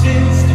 since